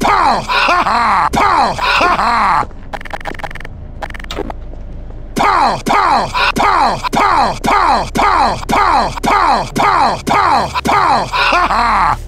炮哈哈炮哈哈炮炮炮炮炮炮炮炮炮炮哈哈